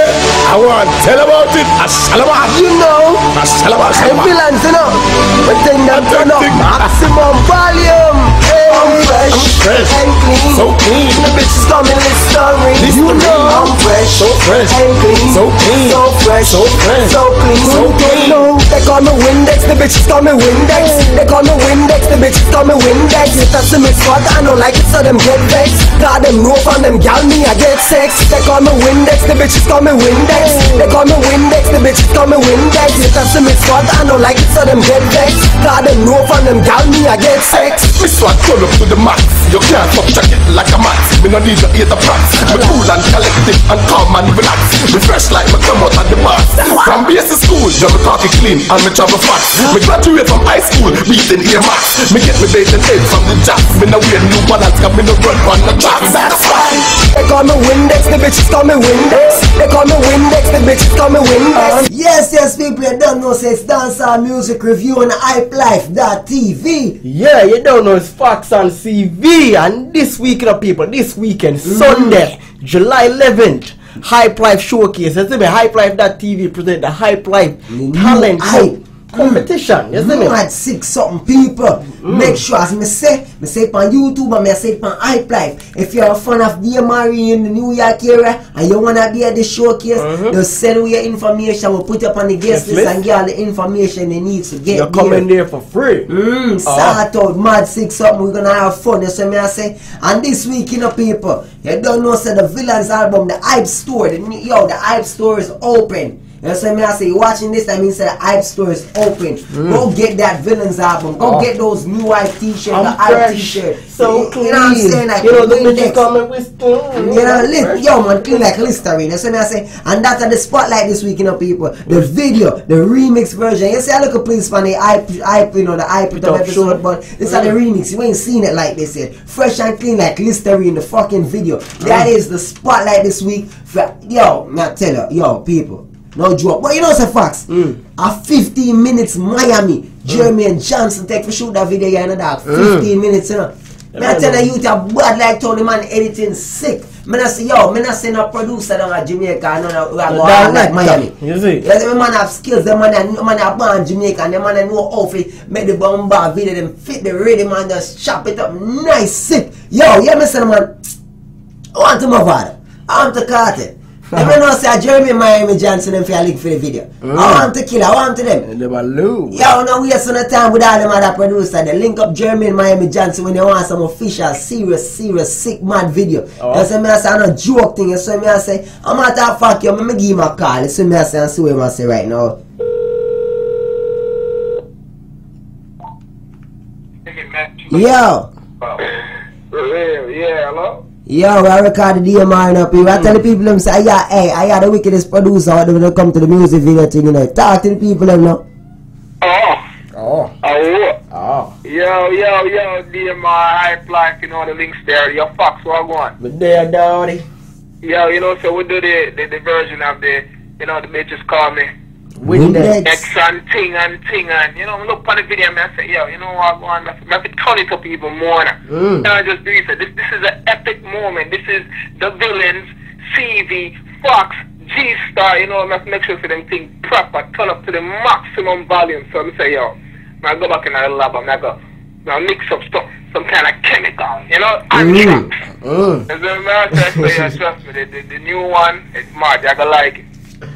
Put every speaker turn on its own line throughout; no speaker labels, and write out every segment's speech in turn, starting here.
say, I want to tell about it. Assalamu
You know, the
alaikum.
you know. But then them turn up maximum volume. Hey, I'm fresh,
fresh.
and clean.
So clean.
The bitches coming listening.
Listening.
You know I'm fresh,
So fresh.
and clean.
So clean.
so fresh,
So fresh.
so clean.
So clean.
No, they call me Windex. The bitches call me Windex. They call me Windex. The bitches call me Windex. If that's a spot, I don't like it, so them get vexed. Got them know from them gal me, I get sex. They call me Windex. The bitches call me Windex. They call me Windex. The bitches call me Windex. If that's a spot, I don't like it, so them get vexed. Got them know from them gal me, I get sex.
Swag turn up to the max. You can't fuck jacket like a mat. Me no need to eat the props. Me cool and collected and calm and relax. Me fresh like me come out of the box. From basic school, you me talk it clean and me travel fast. Me graduate from high school, beating ear max. Me get me baiting head from the jack. Me no wear new balance, cause me no run on the tracks. That's why.
They call me Windex, the bitches call me Windex. They call me Windex, the bitches call me Windex. Yes, yes, people, you don't know, say it's Dancehall Music Review on HypeLife.tv.
Yeah, you don't know it's Fox on CV. And this week, you know, people, this weekend,
Mm-hmm.
Sunday, July 11th, Hype Life Showcase. See me? Hype Life.tv present the Hype Life Talent
hype.
Competition. You see me?
Mad six something people. Mm. Make sure as me say, me say it on YouTube and me say it on Hype Life. If you're a fan of DMRE in the New York area and you wanna be at the showcase, mm-hmm. just send me your information. We'll put you up on the guest list and get all the information they need to get
You're
there.
coming there for free.
Mm, ah. start out mad six something. We're gonna have fun. You see me I say. And this week, you know, people, you don't know say the Villains album, the Hype Store, the yo, the Hype Store is open. You see me I say, you watching this, that means that the Hype Store is open. Go get that Villains album. Go
Oh.
get those new Hype t-shirts, the
I'm
Hype t-shirt.
So
you,
clean.
you know what I'm saying? Like,
you know, the bitches coming with spoon.
You know, lit, yo man, clean like Listerine. You see me I say, and that's at the spotlight this week, you know, people. The video, the remix version. You see, I look a place for the hype, hype, you know, the hype of episode,
shot.
but this are the remix. You ain't seen it like this yet. Fresh and clean like Listerine, the fucking video. That is the spotlight this week. For, yo, man, tell you, yo, people. No joke. But you know, it's a facts. Hmm. A 15 minutes Miami. Jeremy and Johnson take for shoot that video, you know, dog. Hmm. 15 minutes, you know. Man, I tell you, you are bad like Tony Man editing sick. Man, I say, yo, man, I say no producer down at Jamaica, no, no, we are
The
go like Miami.
you see.
Yes, the man have skills, the man, the man are born Jamaica, and the man know how to make the bomba video, them fit the ready man, just chop it up nice, sick. Yo, you listen, man. I want to move on. I want to cut it. Let me know say Jeremy Miami Johnson and for a link for the video. Mm. I want to kill, I want to them.
And they were lose.
Yo, no waste no time with all them other producer. They link up Jeremy and Miami Johnson when they want some official, serious, serious, sick, mad video.
Oh.
You see me I say, I no joke thing. You see me I say, I'm out of fuck you. Me give him a call. You see me I say, and see what I say right now. Yo,
Yeah, yeah, hello?
Yo, I record the DMR up here. I tell the people them say, yeah, hey, I got the wickedest producer out there when they come to the music video thing, you know. Talk to the people them now.
Oh,
Oh,
oh,
oh.
yo, yo, yo, DMR, Hype Life, you know, the links there, your Fox, what I want?
But there, Dowdy.
Yo, you know, so we do the, the, the version of the, you know, the bitches call me
Windex.
X and ting and ting and, you know, look on the video and I say, yo, you know what, man, I have to turn it up even more now.
Mm.
Know, I just do it. This, this is an epic moment. This is the villains, CV, Fox, G Star, you know, I have to make sure for them things proper, turn up to the maximum volume. So I say, yo, I go back in the lab and I go, now mix up stuff, some kind of chemical, you know, and
Mm.
tracks.
Mm.
As a matter of fact, trust me, the, the, the new one, it's mad, I gonna like it.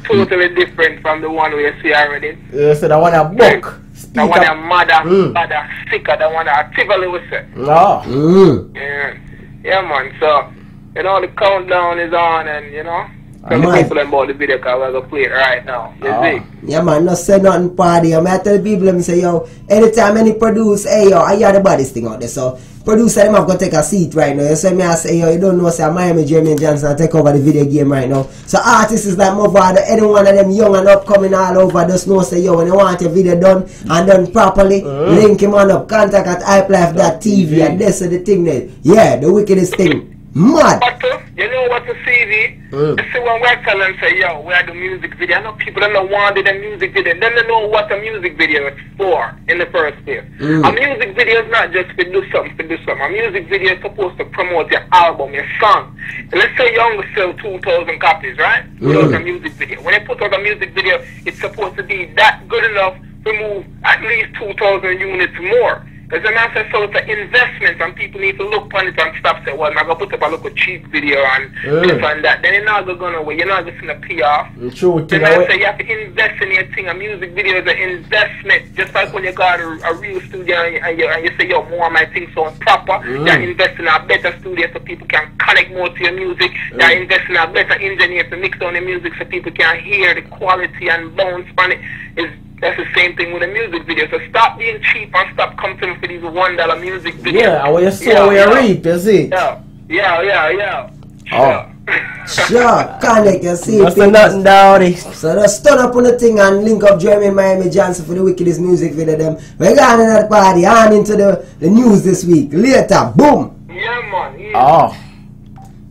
Totally different from the one we see already.
You said I want a book.
The one that mad
Mm.
and bad and sicker, the one that actively we say.
No.
Mm.
Yeah. yeah, man, so, you know, the countdown is on and, you know, tell the
Alright.
people about the video because we're gonna play it right now. You
Ah.
see?
Yeah man, no say nothing party. I mean, I tell the people them say yo, anytime any produce, hey yo, I hear the baddest thing out there. So producer them have got take a seat right now. You see me I say yo, you don't know say Miami Jeremy Johnson take over the video game right now. So artists is like Mavado, any one of them young and upcoming all over just know say yo when you want your video done and done properly, link him on up, contact at hypelife.tv and this is the thing there. Yeah, the wickedest thing. Mad.
But you know what to CV?
Mm.
You see when we tell them say, yo, we are the music video. I know people don't know want the music video. Then they know what a music video is for in the first place.
Mm.
A music video is not just to do something, to do something. A music video is supposed to promote your album, your song. Let's say you only sell 2,000 copies, right? Without a music video. When they put out a music video, it's supposed to be that good enough to move at least 2,000 units more. As a man says, so it's an investment and people need to look on it and stop saying, well, I'm going to put up a little cheap video and
Yeah.
this and that. Then you're not going to go nowhere. You're not just going to pay off.
True,
The
thing,
man
I-
say you have to invest in your thing. A music video is an investment. Just like when you got a, a real studio and you, and, you, and you say, yo, more of my things sound proper.
Mm.
You're investing in a better studio so people can connect more to your music. You're investing in a better engineer to mix down the music so people can hear the quality and bounce on it. Is that's the same thing with a music video. So stop being cheap and stop coming for these one dollar music videos.
Yeah, what you sow,
Yeah,
what you
yeah.
reap, you see.
Yeah, yeah, yeah, yeah.
Oh.
Sure, connect, you see.
That's
people.
nothing down there.
So just turn up on the thing and link up Jeremy and Miami Johnson for the wickedest music video them. We're going to that party on into the, the news this week. Later, boom.
Yeah, man. Yeah.
Oh.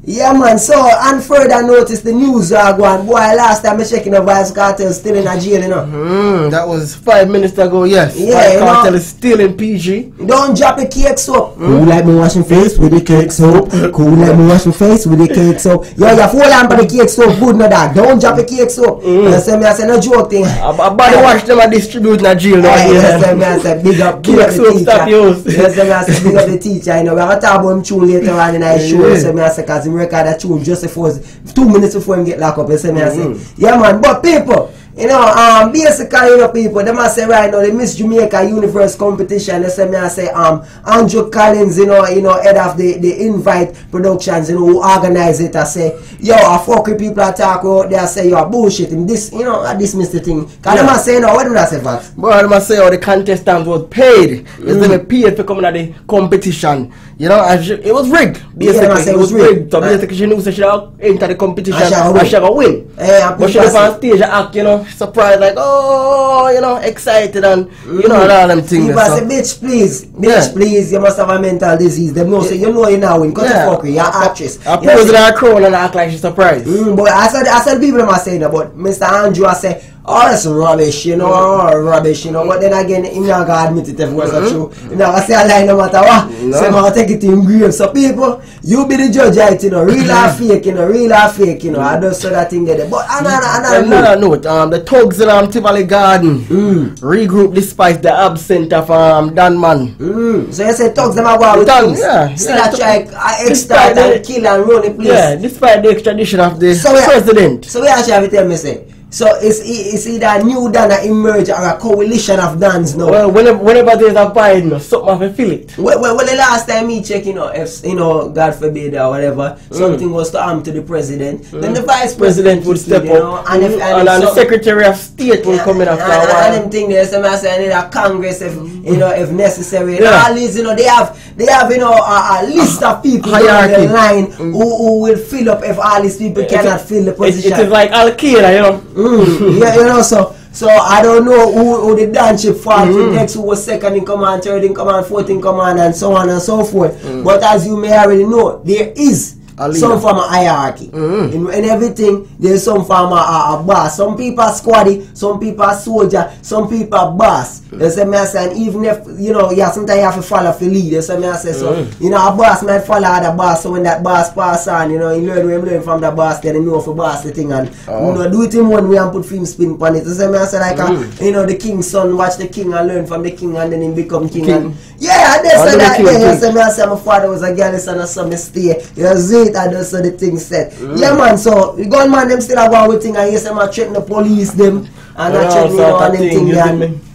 Yeah man, so and further notice the news uh, are going. Boy, last time I checking the Vybz Kartel still in a jail, you know.
Hmm, that was five minutes ago, yes.
Yeah,
My
you
cartel
know-
is still in PG.
Don't drop the cake soap. Hmm? Cool like me washing face with the cake soap. Cool like me washing face with the cake soap. Yo, you full on for the cake soap, good no dog. Don't drop the cake soap. Hmm. You say me I say no joke thing.
A, a body wash them and distribute in a jail now.
Hey, you
yeah.
say me I say big up, big
Cake
up the
soap stop
teacher.
use.
You say me I say big up the teacher. You know, we're gonna talk about him tune later on in our show. You
Yeah.
say me I say cause him record that tune just before two minutes before him get locked up. You say me I say,
Mm-hmm.
yeah man. But people. You know, um, basically, you know, people, them I say right now, the Miss Jamaica Universe competition, they say me I say, um, Andrew Collins, you know, you know, head of the, the Invite Productions, you know, who organize it, I say, yo, I fuck with people that talk out there, I say, yo, bullshit, and this, you know, I dismiss the thing. Cause them I say, no, what do I say, Vax?
Boy, I must say, all the contestants was paid.
Mm.
They they paid for coming at the competition. You know, it was rigged. Basically,
say
it was rigged. So
Aye.
basically, she knew so she enter the competition
And she
and
win.
she win.
Eh,
but she was on stage and act, you know, surprised, like, oh, you know, excited and, you know, and all them things.
People
So-
say, bitch, please, bitch,
Yeah.
please, you must have a mental disease. Them know, say, you know you now win, cut
Yeah.
with, you're an actress.
I pose
say-
in her crown and act like she's surprised.
Mm, but I said, I said people are saying that, but Mr. Andrew I say, oh that's rubbish, you know, oh, rubbish, you know. But then again, him not gonna admit it if it was not true. You know, I say I lie no matter what.
Mm-hmm. No.
So I'm gonna take it him grave. So people, you be the judge, right? You know, real or fake, you know, real or fake, you know. I just saw that thing there. But another, another,
Another note, um, the thugs in um, Tivoli Garden
Mm.
regroup despite the absence of um, Dan Man.
Mm. So you say thugs them are going with
Done, yeah,
Still
yeah,
a try uh, extort and
the-
kill and run the place.
Yeah, despite the extradition of the
So
president.
So we actually have to tell me say. So it's, it's either a new Dan that emerge or a coalition of Dans now.
Well, whenever, whenever there's a Biden, something have feel it.
Well, well, well, the last time me check, you know, if you know, God forbid or whatever, mm. something was to harm to the president, then the mm. vice
President would step
you know,
up,
and if and,
and, and the Secretary of State will
yeah,
come in after
and,
a while.
and them thing there, so I say, I need Congress if you know if necessary.
Yeah.
all these, you know, they have they have you know a, a list of people
Hierarchy.
the line who, mm. who will fill up if all these people cannot fill the
It-
position.
it is like Al Qaeda, you know.
Mm, yeah, you know, so so I don't know who, who the dance ship fall
Mm-hmm.
to next, who was second in command, third in command, fourth in command, and so on and so forth.
Mm.
But as you may already know, there is some form of hierarchy.
Mhm.
In, in everything, there's some form of a, a boss. Some people are squaddy, some people are soldier, some people are boss.
Mm.
You see me I say, and even if, you know, yeah, sometimes you have to follow for lead. You see me I say, so,
Mm.
you know, a boss might follow other boss, so when that boss pass on, you know, he learn what he learn from the boss, then he know for boss the thing, and,
Oh.
you know, do it in one way and put film spin on it. You see me I say, like,
Mm.
a, you know, the king's son watch the king and learn from the king, and then he become king.
King.
And, yeah, that's
Oh,
so
the
that,
king,
yeah, you see me I say, my father was a girl, son of some stay. You see it, and that's how the thing said.
Mm.
Yeah, man, so, the gunman, them still have one with thing, and you say, man, threaten the police, them, and I
Yeah,
threaten, you
sort
know, and them
thing,
thing,
you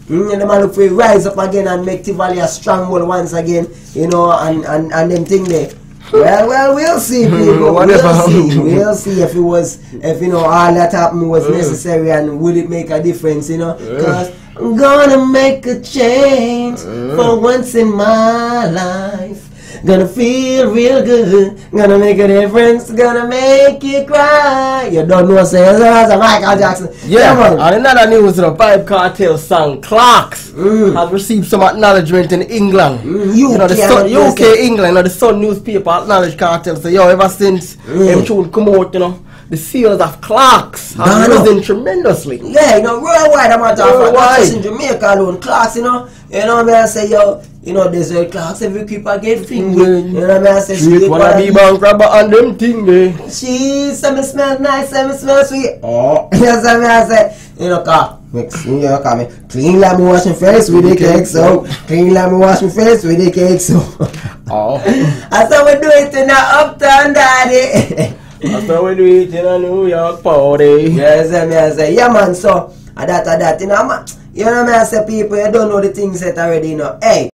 there,
see
and. Mm, and the man look for rise up again and make Tivoli a stronghold once again, you know, and, and, and them thing there. Well, well, we'll see, people. We'll see. We'll see if it was, if you know, all that happened was necessary and would it make a difference, you know? Cause I'm gonna make a change for once in my life. Gonna feel real good. Gonna make a difference. Gonna make you cry. You don't know, say, it's Michael Jackson.
Yeah,
man.
and another news, the Vybz Kartel song Clarks
Mm.
has received some acknowledgement in England.
Mm,
you know, the
UK,
Sun, UK, England, you know, the Sun newspaper acknowledged Kartel. So, yo, ever since
Mm.
them tune come out, you know, the sales of Clarks have
up.
risen tremendously.
Yeah, you know, worldwide, I'm talking about
Worldwide.
just in Jamaica alone. Class, you know, you know what I say, yo, you know, there's a class every keeper get finger.
Mm.
You know what I say,
Straight
sweet
wanna be bank robber and them thing there.
She say me smell nice, say me smell sweet. Oh, you know what I say? You know, car. Mix, you know, car me clean like me wash my face with the cake soap. Clean like me wash my face with the cake soap.
Oh.
I said we do it in the uptown daddy.
After we do it in a New York party.
yes, I me I say, yeah man, so, a that, a that, you know, man, you know me I say people, you don't know the things that already, you know, hey.